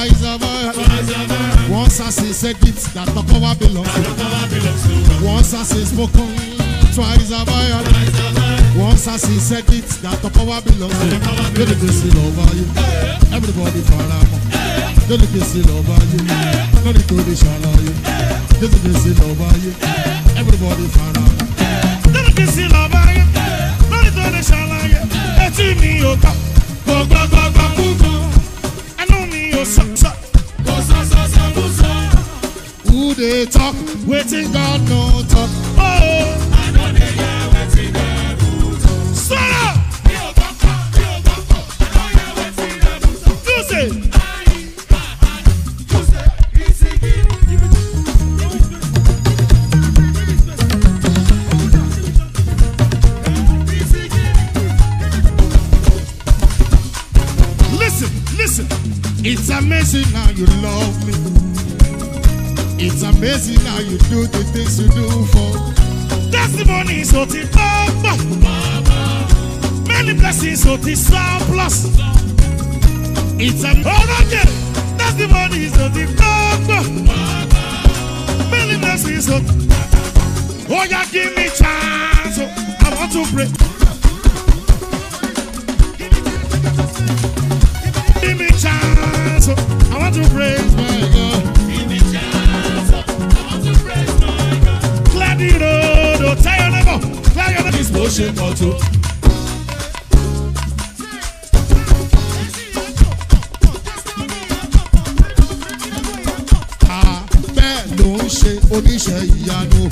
has he spoken, twice have I heard. Once has he said it, that the power belongs to him. Once has he spoken, twice have I heard. Once has he said it, that the power belongs to him. Let it be over you. Everybody follow him. Let it be over you. Let it be shallow you. Let it be over you. Everybody follow him. Lórí kìí sí lọ́ba yẹn, lórí tó lè ṣàlàyé. Etí mi ò gbọ́, kò gbọ́ gbọ́ gbọ́ kú gbọ́. Waiting God no talk. It's an ọ̀rọ̀jẹ̀. Testimonies ò ti pọ̀ Many blessings ò ti. Oh yeah, give me chance. oh, I want to pray. Give me chance. oh, I want to praise my God. Clear the road. Oh, tell your neighbor. Clear your neighbor. Bó ṣe pọ̀ oníṣẹ́ ìyanu.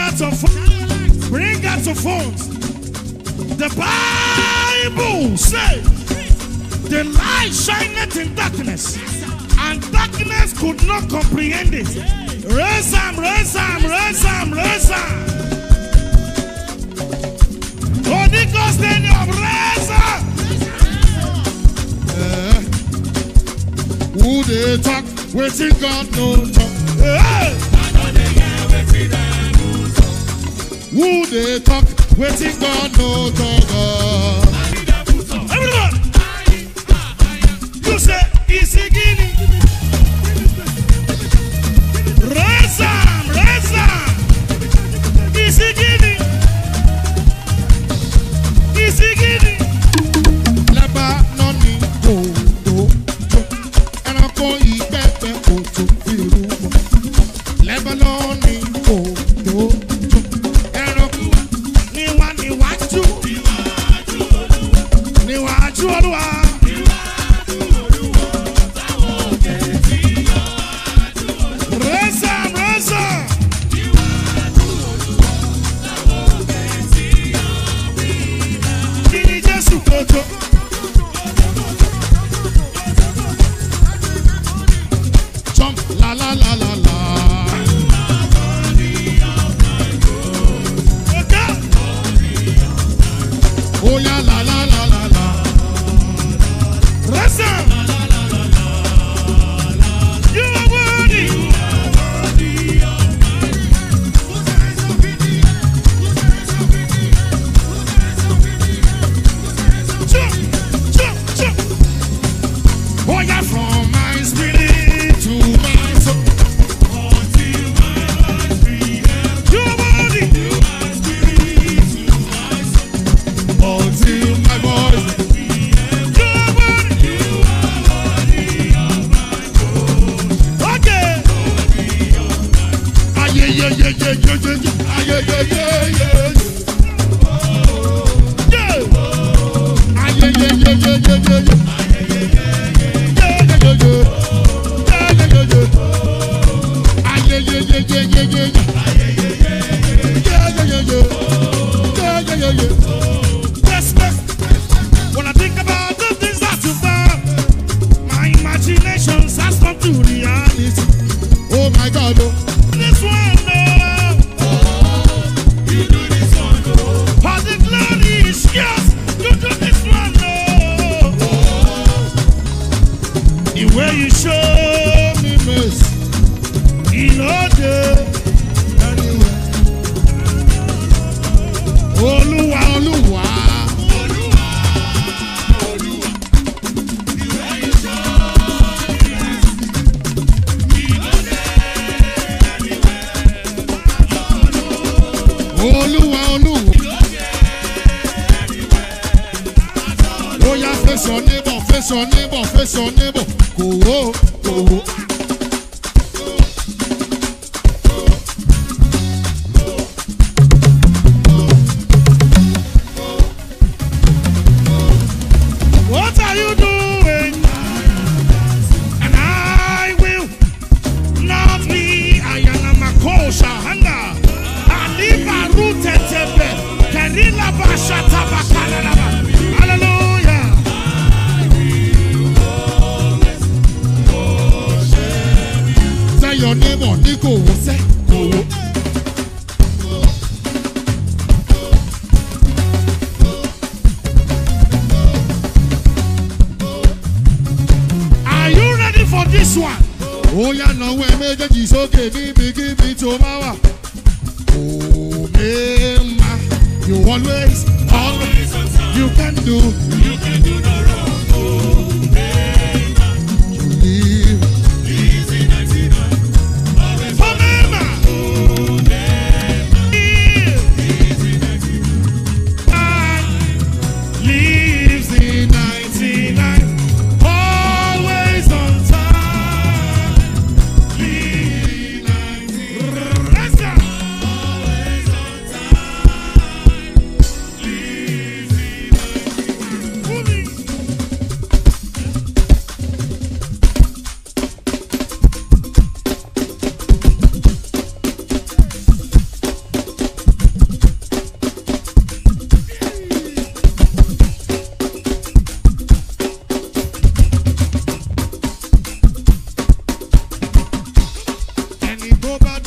Out your phones. Bring out your phones. The Bible says the light shineth in darkness, and darkness could not comprehend it. Raise them, raise them, raise them, raise them. Holy Ghost in your raise them. Eh? Who they talk, waiting God no talk. Hey. Who they talk, waiting God no talk. Everybody. You say, easy guinea. Oh my God. Oh.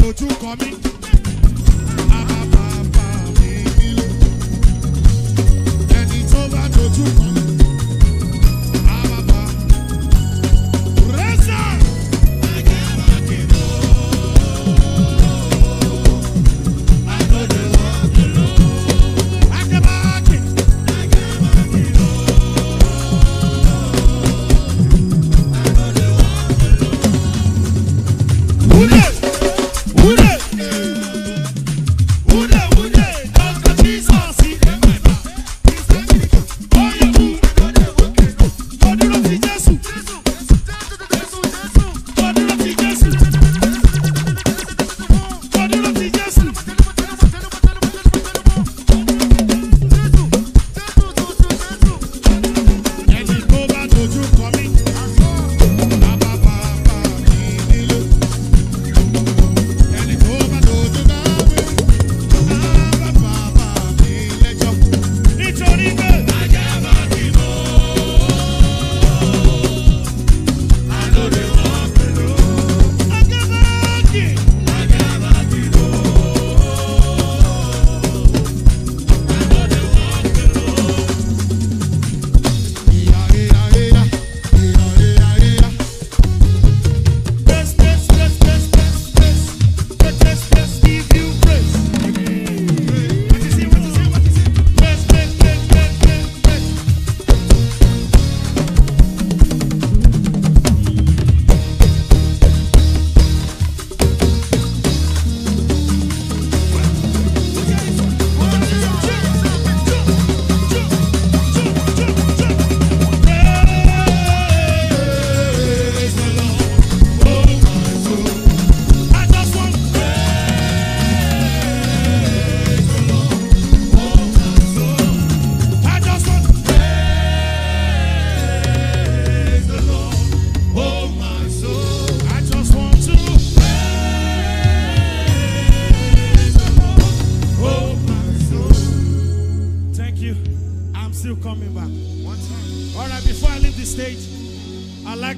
fojú kan mi. Bàbá mi nílò ẹni tó bá dojú kan.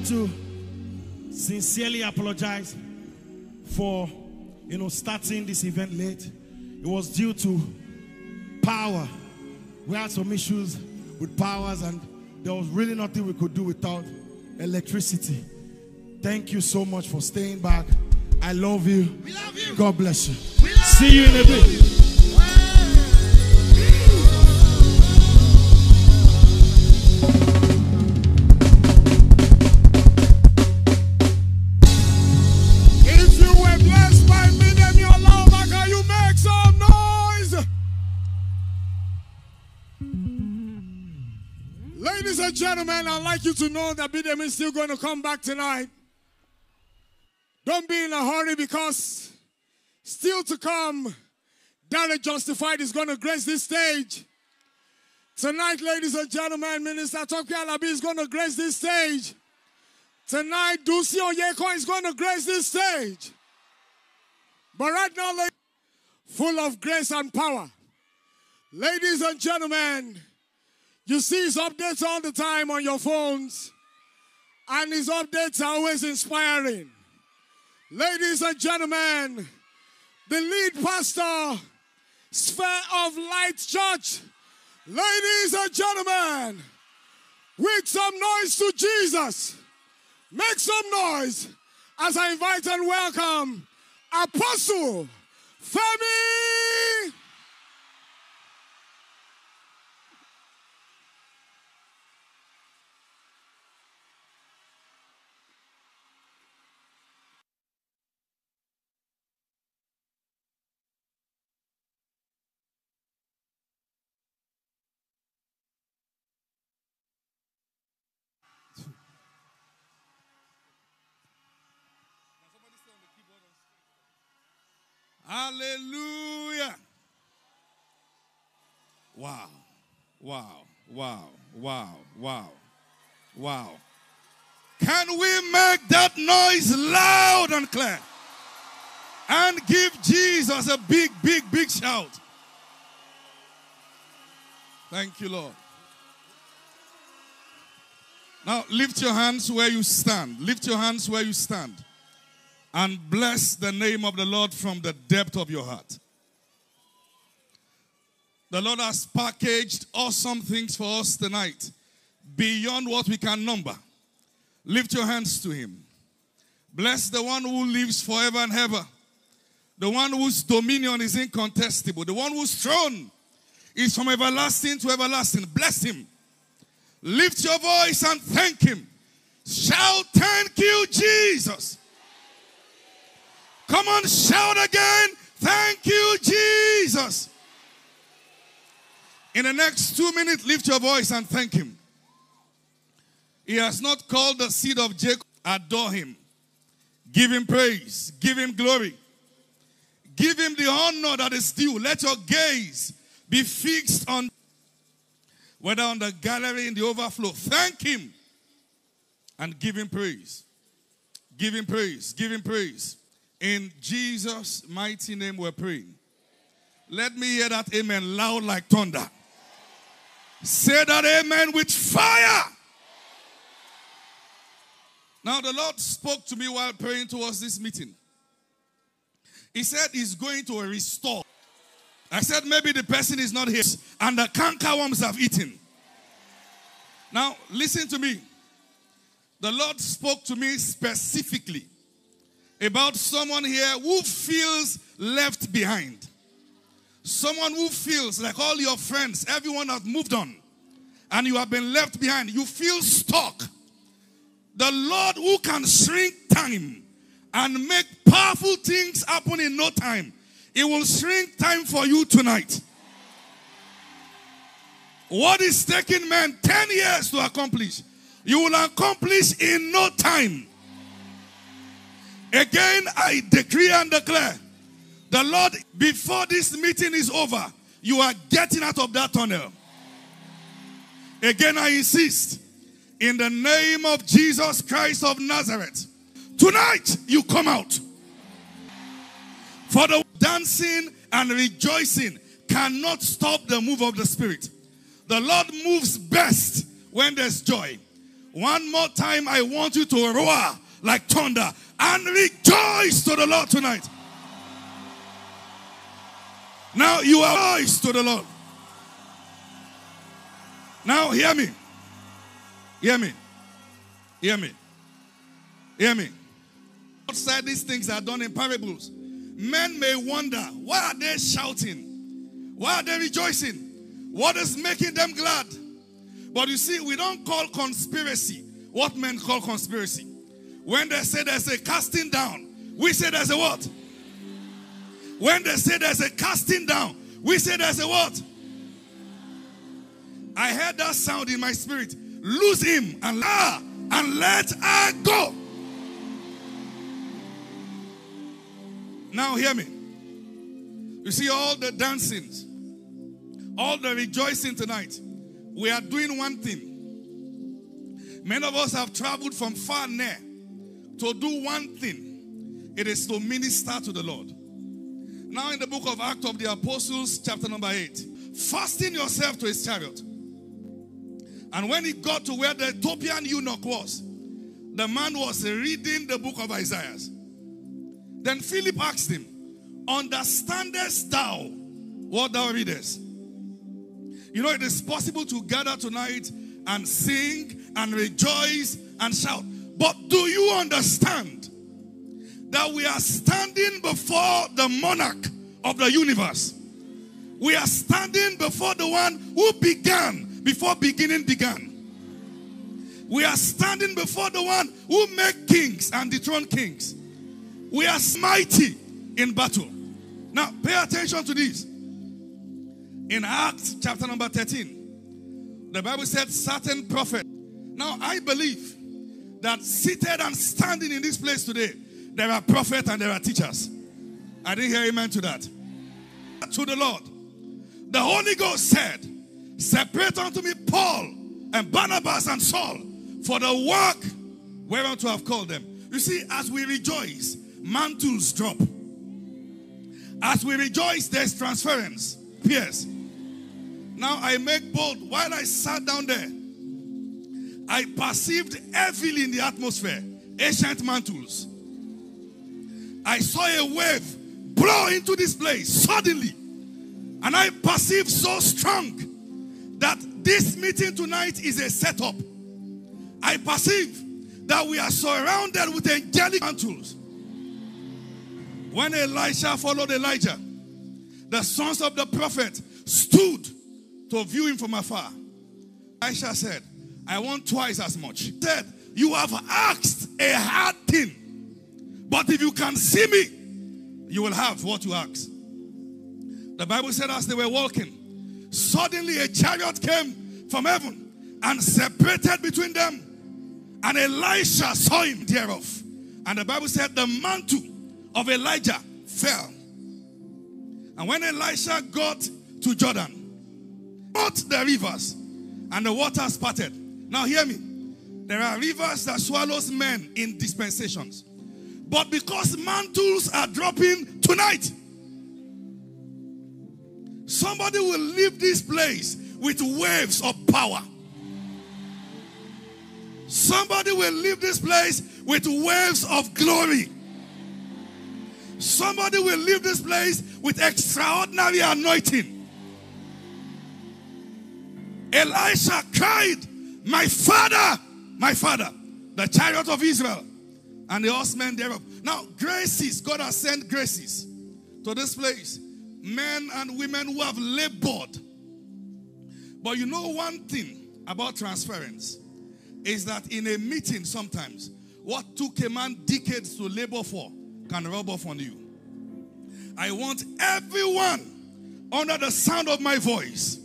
To sincerely apologize for you know starting this event late. It was due to power. We had some issues with powers, and there was really nothing we could do without electricity. Thank you so much for staying back. I love you. We love you. God bless you. See you in a bit. Gentlemen, I'd like you to know that Bidem is still going to come back tonight. Don't be in a hurry because still to come, Dare Justified is going to grace this stage. Tonight, ladies and gentlemen, Minister Tope Alabi is going to grace this stage. Tonight, Dunsin Oyekan is going to grace this stage. But right now, full of grace and power. Ladies and gentlemen, you see his updates all the time on your phones, and his updates are always inspiring. Ladies and gentlemen, the lead pastor, Sphere of Light Church. Ladies and gentlemen, with some noise to Jesus. Make some noise as I invite and welcome Apostle Femi. Hallelujah. Wow. Wow. Wow. Wow. Wow. Wow. Can we make that noise loud and clear? And give Jesus a big, big, big shout. Thank you, Lord. Now lift your hands where you stand. Lift your hands where you stand and bless the name of the Lord from the depth of your heart. The Lord has packaged awesome things for us tonight beyond what we can number. Lift your hands to Him. Bless the one who lives forever and ever, the one whose dominion is incontestable, the one whose throne is from everlasting to everlasting. Bless Him. Lift your voice and thank Him. Shout, Thank you, Jesus. Come on, shout again. Thank you, Jesus. In the next two minutes, lift your voice and thank Him. He has not called the seed of Jacob. Adore Him. Give Him praise. Give Him glory. Give Him the honor that is due. Let your gaze be fixed on whether on the gallery in the overflow. Thank Him and give Him praise. Give Him praise. Give Him praise. In Jesus' mighty name, we're praying. Let me hear that amen loud like thunder. Say that amen with fire. Now, the Lord spoke to me while praying towards this meeting. He said He's going to restore. I said maybe the person is not here and the cankerworms have eaten. Now, listen to me. The Lord spoke to me specifically about someone here who feels left behind. Someone who feels like all your friends, everyone has moved on, and you have been left behind. You feel stuck. The Lord who can shrink time and make powerful things happen in no time, He will shrink time for you tonight. What is taking men 10 years to accomplish, you will accomplish in no time. Again, I decree and declare the Lord, before this meeting is over, you are getting out of that tunnel. Again, I insist, in the name of Jesus Christ of Nazareth, tonight you come out. For the dancing and rejoicing cannot stop the move of the Spirit. The Lord moves best when there's joy. One more time, I want you to roar like thunder and rejoice to the Lord tonight. Now you are voice to the Lord. Now hear me. Hear me. Hear me. Hear me. Said these things are done in parables. Men may wonder, why are they shouting? Why are they rejoicing? What is making them glad? But you see, we don't call conspiracy what men call conspiracy. When they say there's a casting down, we say there's a what? When they say there's a casting down, we say there's a what? I heard that sound in my spirit. Lose him and ah, and let her go. Now hear me. You see all the dancings, all the rejoicing tonight. We are doing one thing. Many of us have traveled from far near to do one thing. It is to minister to the Lord. Now in the book of Acts of the Apostles, chapter number 8, fasten yourself to his chariot. And when he got to where the Ethiopian eunuch was, the man was reading the book of Isaiah. Then Philip asked him, Understandest thou what thou readest? You know, it is possible to gather tonight and sing and rejoice and shout. But do you understand that we are standing before the monarch of the universe? We are standing before the one who began before beginning began. We are standing before the one who made kings and dethroned kings. We are mighty in battle. Now, pay attention to this. In Acts chapter number 13, the Bible said certain prophet. Now, I believe that seated and standing in this place today, there are prophets and there are teachers. I didn't hear amen to that. To the Lord. The Holy Ghost said, Separate unto me Paul and Barnabas and Saul for the work whereunto I have called them. You see, as we rejoice, mantles drop. As we rejoice, there's transference. Yes. Now I make bold. While I sat down there, I perceived heavily in the atmosphere ancient mantles. I saw a wave blow into this place suddenly. And I perceived so strong that this meeting tonight is a setup. I perceive that we are surrounded with angelic mantles. When Elisha followed Elijah, the sons of the prophet stood to view him from afar. Elisha said, I want twice as much. Said, You have asked a hard thing, but if you can see me, you will have what you ask. The Bible said, as they were walking, suddenly a chariot came from heaven and separated between them. And Elisha saw him thereof. And the Bible said, the mantle of Elijah fell. And when Elisha got to Jordan, brought the rivers and the waters parted. Now hear me. There are rivers that swallows men in dispensations. But because mantles are dropping tonight, somebody will leave this place with waves of power. Somebody will leave this place with waves of glory. Somebody will leave this place with extraordinary anointing. Elisha cried, My father, my father, the chariot of Israel, and the horsemen thereof. Now, graces, God has sent graces to this place. Men and women who have labored. But you know one thing about transference is that in a meeting sometimes, what took a man decades to labor for can rub off on you. I want everyone under the sound of my voice.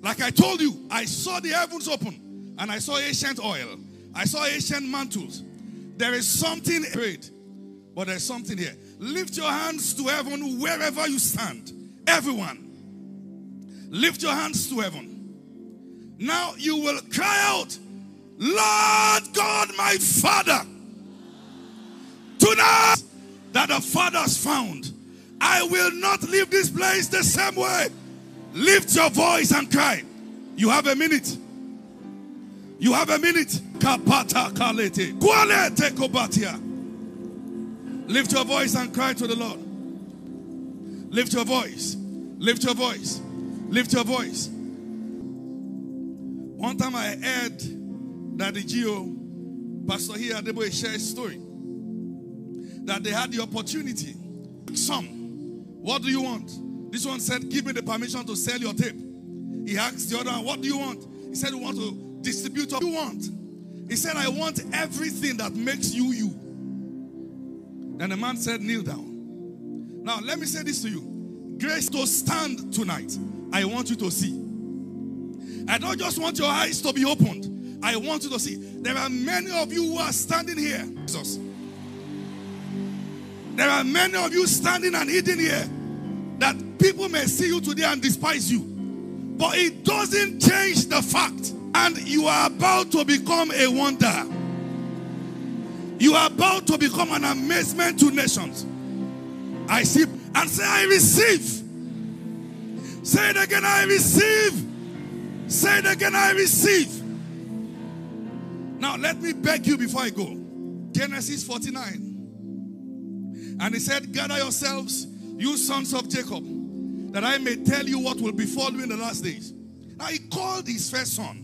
Like I told you, I saw the heavens open and I saw ancient oil. I saw ancient mantles. There is something great, but there's something here. Lift your hands to heaven wherever you stand. Everyone. Lift your hands to heaven. Now you will cry out, Lord God, my Father. Tonight that the Father's found, I will not leave this place the same way. Lift your voice and cry, You have a minute. You have a minute. Kapata. Lift your voice and cry to the Lord. Lift your voice. Lift your voice. Lift your voice. One time I heard that the Geo, Pastor here at Debo share a story. That they had the opportunity. Some. What do you want? This one said, Give me the permission to sell your tape. He asked the other one, What do you want? He said, We want to distribute what you want. He said, I want everything that makes you you. And the man said, Kneel down. Now, let me say this to you grace to stand tonight. I want you to see. I don't just want your eyes to be opened. I want you to see. There are many of you who are standing here. Jesus. There are many of you standing and hidden here that people may see you today and despise you. But it doesn't change the fact. And you are about to become a wonder. You are about to become an amazement to nations. I see and say, I receive. Say it again, I receive. Say it again, I receive. Now, let me beg you before I go. Genesis 49. And he said, Gather yourselves, you sons of Jacob, that I may tell you what will befall you in the last days. Now, he called his first son.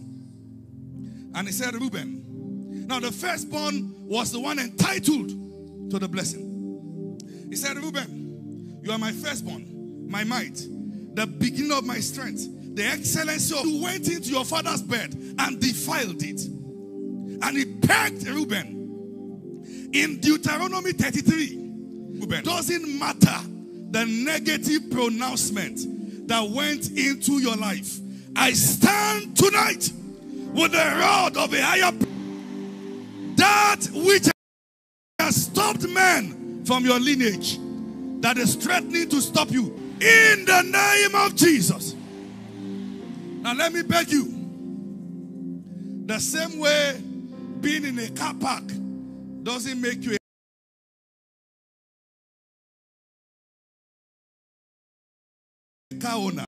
And he said, Reuben. Now, the firstborn was the one entitled to the blessing. He said, Reuben, you are my firstborn, my might, the beginning of my strength, the excellency of you went into your father's bed and defiled it. And he pegged Reuben. In Deuteronomy 33, Reuben doesn't matter the negative pronouncement that went into your life. I stand tonight with the rod of a higher that which has stopped men from your lineage that is threatening to stop you in the name of Jesus. Now let me beg you. The same way being in a car park doesn't make you a car owner.